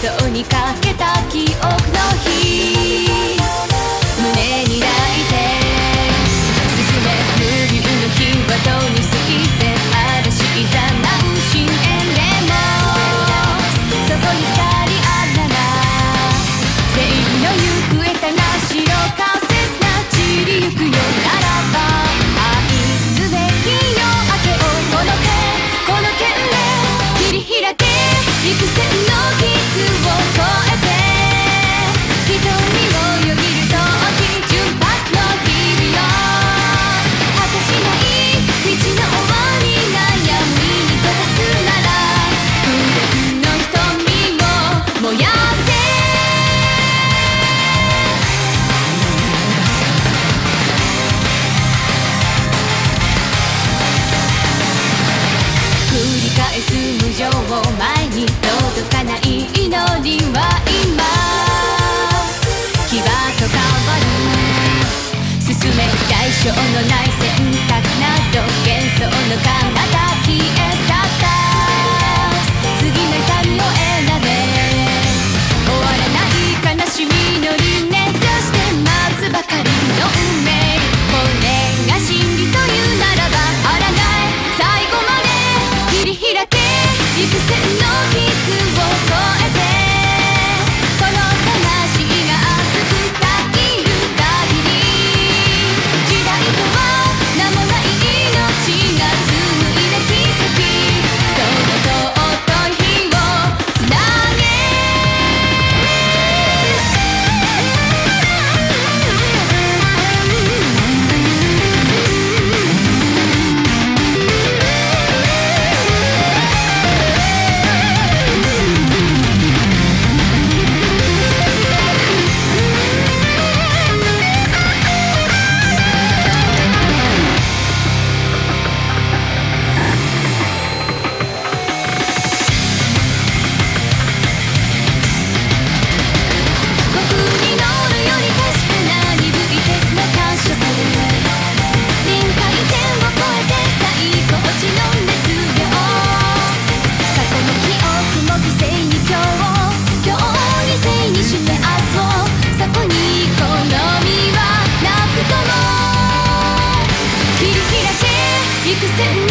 そうにかけた気返す無情を前に届かない祈りは今牙と変わる進め代償のない選択など幻想の彼方消え sitting